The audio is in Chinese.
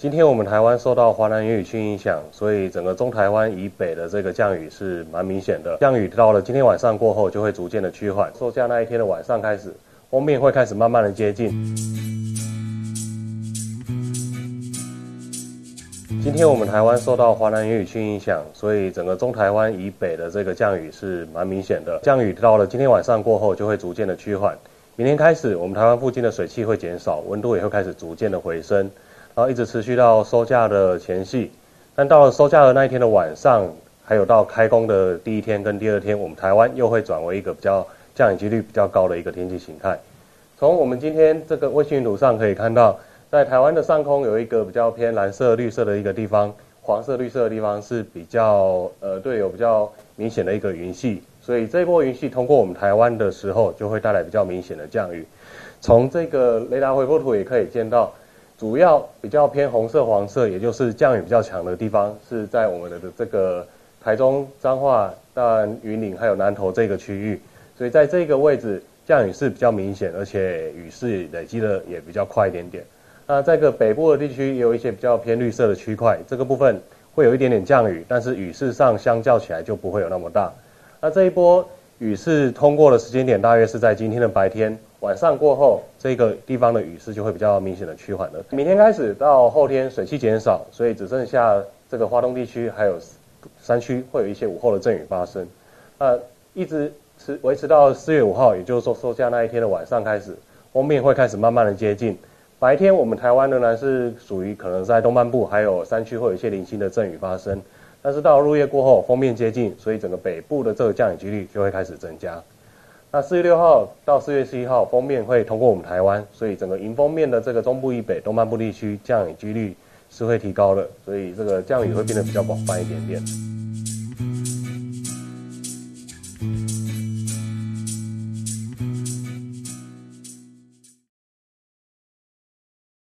今天我们台湾受到华南云雨区影响，所以整个中台湾以北的这个降雨是蛮明显的。降雨到了今天晚上过后，就会逐渐的趋缓。收假那一天的晚上开始，封面会开始慢慢的接近。今天我们台湾受到华南云雨区影响，所以整个中台湾以北的这个降雨是蛮明显的。降雨到了今天晚上过后，就会逐渐的趋缓。明天开始，我们台湾附近的水汽会减少，温度也会开始逐渐的回升。然后一直持续到收假的前夕，但到了收假的那一天的晚上，还有到开工的第一天跟第二天，我们台湾又会转为一个比较降雨几率比较高的一个天气形态。从我们今天这个卫星云图上可以看到，在台湾的上空有一个比较偏蓝色、绿色的一个地方，黄色、绿色的地方是比较呃对有比较明显的一个云系，所以这一波云系通过我们台湾的时候，就会带来比较明显的降雨。从这个雷达回波图也可以见到。主要比较偏红色、黄色，也就是降雨比较强的地方，是在我们的这个台中、彰化、然云岭还有南投这个区域。所以在这个位置，降雨是比较明显，而且雨势累积的也比较快一点点。那在个北部的地区，也有一些比较偏绿色的区块，这个部分会有一点点降雨，但是雨势上相较起来就不会有那么大。那这一波雨势通过的时间点，大约是在今天的白天。晚上过后，这个地方的雨势就会比较明显的趋缓了。明天开始到后天，水汽减少，所以只剩下这个华东地区还有山区会有一些午后的阵雨发生。呃一直持维持到四月五号，也就是说收假那一天的晚上开始，封面会开始慢慢的接近。白天我们台湾仍然是属于可能在东半部还有山区会有一些零星的阵雨发生，但是到入夜过后，封面接近，所以整个北部的这个降雨几率就会开始增加。那四月六号到四月十一号，封面会通过我们台湾，所以整个迎风面的这个中部以北、东半部地区降雨几率是会提高的，所以这个降雨会变得比较广泛一点点。